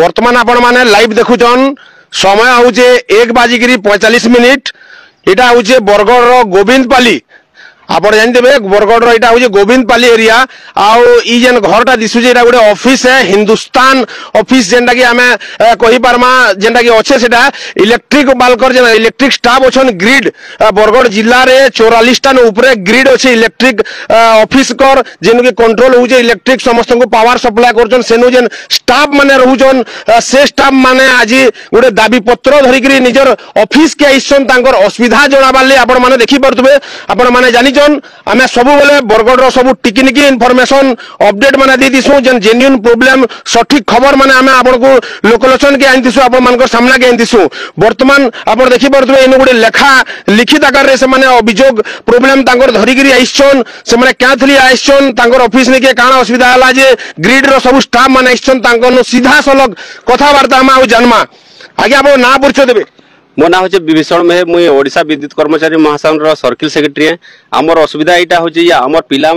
বর্তমান আপনার মানে লাইভ দেখুছন সময় হচ্ছে এক বাজিকি পঁয়তাল্লিশ মিনিট এটা হচ্ছে বরগড়র গোবিন্দ পালি आप জানিদেবে बरगड़ এটা হচ্ছে গোবিন্দপালি এরিয়া आई जेन घर टा दिशुचे गोटे अफिस हिंदुस्तान अफिस जेनटा कि आम कहीपरमा जेनटा कि अच्छे से इलेक्ट्रिक बालकर जेन इलेक्ट्रिक स्टाफ अच्छे ग्रीड बरगढ़ जिले रे चौरालीसटा उपरे अच्छे इलेक्ट्रिक अफिस जेन कि कंट्रोल हो इलेक्ट्रिक समस्त को पावर सप्लाय कर स्टाफ मैंने रोचन से स्टाफ मैंने आज गोटे दाबी पत्र धरिकी निजर अफिस के आईसन असुविधा जनाबार लगे आपण मैंने देखिपे आपण मैंने ইনফরমেসন আমি সবুলে বরগড়র সব টিকিনিকি ইনফরমেসন অপডেট মানে দিয়ে দিছু যে জেনুইন প্রোবলেম সঠিক খবর মানে আমি আপনার লোকলোচনকে আনিছু আপনার সামনাকে আনিছু বর্তমান আপনার দেখিপারে এনে গোটে লেখা লিখিত আকারে সে অভিযোগ প্রোবলেম তাঁর ধরিকি আইসন সে ক্যাঁ আইসন তাঁর অফিস নিয়ে কাণ অসুবিধা হল যে গ্রিডর সব স্টাফ মানে আইসন তাঁর সিধাসলখ কথাবার্তা আমি আউ জানমা আগে আপনার না পরিচয় দেবে मो ना हूँ विभीषण मेहर मुई ओडा विद्युत कर्मचारी महासंघ सर्किल सेक्रेटरी है आम असुविधा यहाँ हूँ आम पिला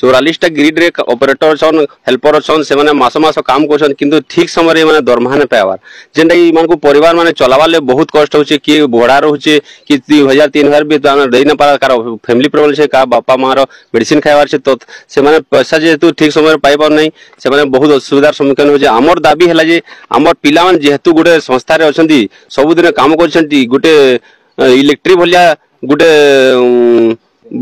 चौरालीसटा ग्रिड रे अपरेटर अच्छे हेल्पर अच्छे मस मस काम कर ठीक समय मैंने दरमा ना पाइबार जेनटा कि इनको पर चलावार बहुत कष हो किए भड़ा रोचे कि दुई हजार तीन हजार भी दे पार कार फैमिली प्रोब्लम से क्या बापा माँ रेडन खाइबार से पैसा जेहतु ठीक समय पाइबार पाई से बहुत असुविधार सम्मुखीन होमर दाबी है आम पिला जेहेतु गोटे संस्था अच्छा सबुदिन कम कर ହେଉଛନ୍ତି ଗୋଟେ ଇଲେକ୍ଟ୍ରି ଭଳିଆ ଗୋଟେ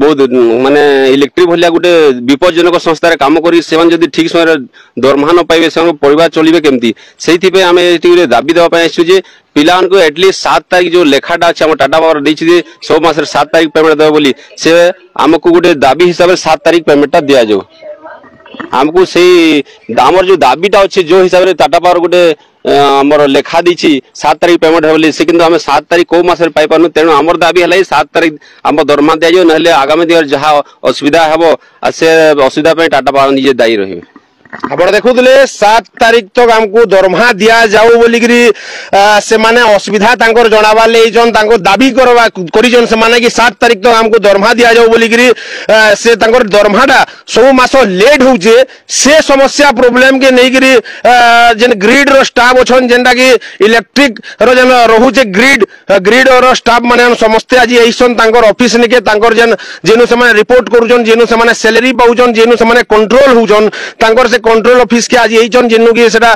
ବହୁତ ମାନେ ଇଲେକ୍ଟ୍ରି ଭଳିଆ ଗୋଟେ ବିପଦଜନକ ସଂସ୍ଥାରେ କାମ କରି ସେମାନେ ଯଦି ଠିକ୍ ସମୟରେ ଦରମା ନ ପାଇବେ ସେମାନଙ୍କ ପରିବାର ଚଳିବେ କେମିତି ସେଇଥିପାଇଁ ଆମେ ଏଠି ଗୋଟେ ଦାବି ଦେବା ପାଇଁ ଆସିଛୁ ଯେ ପିଲାମାନଙ୍କୁ ଆଟଲିଷ୍ଟ ସାତ ତାରିଖ ଯେଉଁ ଲେଖାଟା ଅଛି ଆମ ଟାଟା ପାୱାର ଦେଇଛି ଯେ ସବୁ ମାସରେ ସାତ ତାରିଖ ପେମେଣ୍ଟ ଦେବ ବୋଲି ସେ ଆମକୁ ଗୋଟେ ଦାବି ହିସାବରେ ସାତ ତାରିଖ ପେମେଣ୍ଟଟା ଦିଆଯାଉ ଆମକୁ ସେଇ ଆମର ଯେଉଁ ଦାବିଟା ଅଛି ଯେଉଁ ହିସାବରେ ଟାଟା ପାୱାର ଗୋଟେ ଆମର ଲେଖା ଦେଇଛି ସାତ ତାରିଖ ପେମେଣ୍ଟ ହେବ ବୋଲି ସେ କିନ୍ତୁ ଆମେ ସାତ ତାରିଖ କେଉଁ ମାସରେ ପାଇପାରୁନୁ ତେଣୁ ଆମର ଦାବି ହେଲା ଏଇ ସାତ ତାରିଖ ଆମ ଦରମା ଦିଆଯିବ ନହେଲେ ଆଗାମୀ ଦିନରେ ଯାହା ଅସୁବିଧା ହେବ ସେ ଅସୁବିଧା ପାଇଁ ଟାଟା ପାୱାର ନିଜେ ଦାୟୀ ରହିବେ ଆପଣ ଦେଖୁଥିଲେ ସାତ ତାରିଖ ତକ ଆମକୁ ଦରମା ଦିଆଯାଉ ବୋଲିକିରି ସେମାନେ ଅସୁବିଧା ତାଙ୍କର ଜଣାବାର ଲାଗିଛନ୍ ତାଙ୍କ ଦାବି କରବା କରିଛନ୍ ସେମାନେ କି ସାତ ତାରିଖ ତକ ଆମକୁ ଦରମା ଦିଆଯାଉ ବୋଲିକିରି ସେ ତାଙ୍କର ଦରମାଟା ସବୁ ମାସ ଲେଟ୍ ହଉଛେ ସେ ସମସ୍ୟା ପ୍ରୋବ୍ଲେମ୍କେ ନେଇକିରି ଯେନ୍ ଗ୍ରିଡ୍ର ଷ୍ଟାଫ୍ ଅଛନ୍ ଯେନ୍ଟାକି ଇଲେକ୍ଟ୍ରିକ୍ର ଯେନ୍ ରହୁଛେ ଗ୍ରିଡ୍ ଗ୍ରିଡ୍ର ଷ୍ଟାଫ୍ ମାନେ ସମସ୍ତେ ଆଜି ଆଇସନ୍ ତାଙ୍କର ଅଫିସ୍ ନିକେ ତାଙ୍କର ଯେନ୍ ଯେନୁ ସେମାନେ ରିପୋର୍ଟ କରୁଛନ୍ ଯେନୁ ସେମାନେ ସେଲେରି ପାଉଛନ୍ ଯେନୁ ସେମାନେ କଣ୍ଟ୍ରୋଲ ହଉଛନ୍ ତାଙ୍କର ସେ কন্ট্রোল অফিস কে আজ এইছন যেন কি সেটা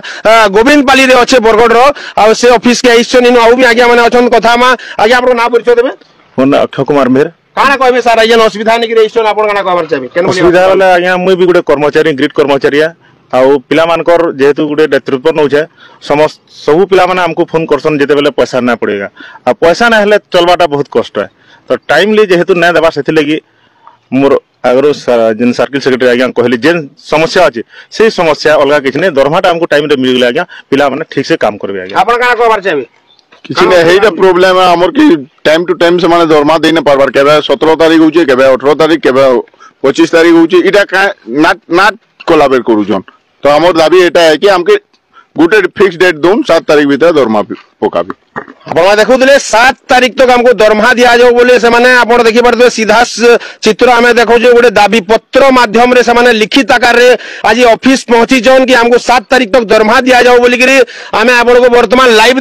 গোবিন্দ পালি রে অছে বরগড়র আর সে অফিস কে এইছন ইন আউ বি আজ্ঞা মানে অছন কথা মা আজ্ঞা আপনার নাম পরিচয় দেবে মো না অক্ষয় কুমার মেহর কানা কইবে স্যার আজ্ঞা অসুবিধা নেকি এইছন আপন কানা কইবার চাইবে কেন অসুবিধা হলে আজ্ঞা মুই বি গোটে কর্মচারী গ্রিড কর্মচারিয়া ଆଉ ପିଲାମାନଙ୍କର ଯେହେତୁ ଗୋଟେ ନେତୃତ୍ୱ ନେଉଛେ ସମସ୍ତ ସବୁ ପିଲାମାନେ ଆମକୁ ଫୋନ୍ କରସନ୍ ଯେତେବେଳେ ପଇସା ନାଇଁ ପଡ଼େଗା ଆଉ ପଇସା ନାଇଁ ହେଲେ ଚଲବାଟା ବହୁତ କଷ୍ଟ ତ ଟାଇମଲି ଯେହେତୁ ନାଇଁ ଦେବା ସେଥିଲାଗି मोर आगे जेन सर्किल सेक्रेटरी आज्ञा कहली जेन समस्या अच्छे से समस्या अलग किसी नहीं दरमाटा आमको टाइम तो मिलगले आज्ञा पे ठीक से कम करेंगे आज किसी नहीं प्रोब्लेम आमर कि टाइम टू टाइम से दरमा दे न पार्बार के सतर तारीख हूँ के अठर तारीख के पचिश तारीख हूँ इटा नाट कोलाबे करुचन तो आम दाबी एटा है कि आमके गोटे फिक्स डेट दून सात तारीख भितर दरमा पकाबे सात तारीख तक दरमा दि जाऊ देखी पार्थे सीधा चित्र पत्र लिखित आकार तारीख तक दरमा दि जाऊ बोल आम आपको वर्तमान लाइव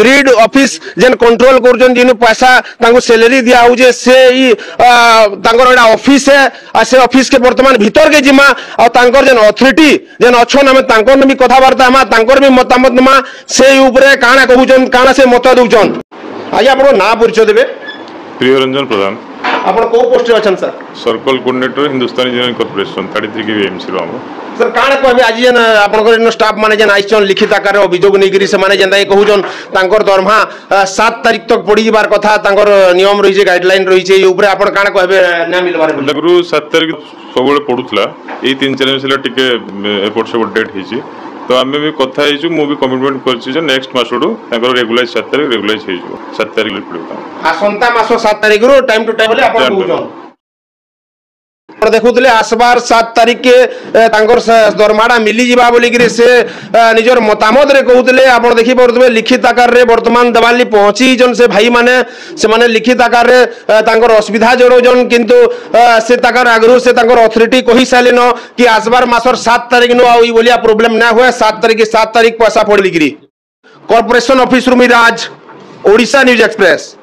ग्रीड अफिस कंट्रोल कर पैसा सेलरी दि हूँ के बर्तमान भितर के भी कथबार्ता ଚାହିଁବା ତାଙ୍କର ବି ମତାମତ ନେମା ସେଇ ଉପରେ କାଣା କହୁଛନ୍ କାଣା ସେ ମତ ଦେଉଛନ୍ ଆଜ୍ଞା ଆପଣଙ୍କ ନାଁ ପରିଚୟ ଦେବେ ପ୍ରିୟରଞ୍ଜନ ପ୍ରଧାନ ଆପଣ କୋଉ ପୋଷ୍ଟରେ ଅଛନ୍ତି sir circle coordinator Hindustan engineering corporation thirty three KV ଏମ୍ସିର ଆମ ସାର୍ କାଣା କହିବେ ଆଜି ଯେନ୍ ଆପଣଙ୍କର ଯେନ୍ ଷ୍ଟାଫ୍ ମାନେ ଯେନ୍ ଆସିଛନ୍ ଲିଖିତ ଆକାରରେ ଅଭିଯୋଗ ନେଇକିରି ସେମାନେ ଯେନ୍ତାକି କହୁଛନ୍ ତାଙ୍କର ଦରମା ସାତ ତାରିଖ ତକ୍ ପଡ଼ିଯିବାର କଥା ତାଙ୍କର ନିୟମ ରହିଛି ଗାଇଡ଼ଲାଇନ୍ ରହିଛି ଏଇ ଉପରେ ଆପଣ କାଣା କହିବେ ନା ମିଳିବାର ଆଗରୁ ସାତ ତାରିଖ ସବୁବେଳେ ପଡ଼ୁଥିଲା ଏଇ ତିନି ଚାରି ମାସ ହେଲା ଟିକେ ଏପଟ ସେପଟ ଡେଟ୍ ହେଇଛି ତ ଆମେ ବି କଥା ହେଇଛୁ ମୁଁ ବି କମିଟମେଣ୍ଟ କରିଛି ଯେ ନେକ୍ସଟ ମାସଠୁ ତାଙ୍କର ରେଗୁଲାଇଜ ସାତ ତାରିଖ ରେଗୁଲାଇଜ ହେଇଯିବ ସାତ ତାରିଖ ପଡ଼ିବ ଆସନ୍ତା ମାସ ସାତ ତାରିଖରୁ ଟାଇମ ଟୁ ଟାଇମ ଆପଣ ଦେଖୁଥିଲେ ଆସବାର ସାତ ତାରିଖ ତାଙ୍କର ଦରମାଟା ମିଲିଯିବା ବୋଲିକିରି ସେ ନିଜର ମତାମତରେ କହୁଥିଲେ ଆପଣ ଦେଖିପାରୁଥିବେ ଲିଖିତ ଆକାରରେ ବର୍ତ୍ତମାନ ଦେବାଲି ପହଞ୍ଚିଛନ୍ ସେ ଭାଇମାନେ ସେମାନେ ଲିଖିତ ଆକାରରେ ତାଙ୍କର ଅସୁବିଧା ଜଣାଉଛନ୍ କିନ୍ତୁ ସେ ତାଙ୍କର ଆଗରୁ ସେ ତାଙ୍କର ଅଥରିଟି କହିସାରିଲେନ କି ଆସବାର ମାସର ସାତ ତାରିଖ ନୁ ଆଉ ଏଇଭଳିଆ ପ୍ରୋବ୍ଲେମ୍ ନା ହୁଏ ସାତ ତାରିଖ ସାତ ତାରିଖ ପଇସା ପଡ଼ିଲିକିରି କର୍ପୋରେସନ ଅଫିସରୁ ମିରାଜ ଓଡ଼ିଶା ନ୍ୟୁଜ୍ ଏକ୍ସପ୍ରେସ୍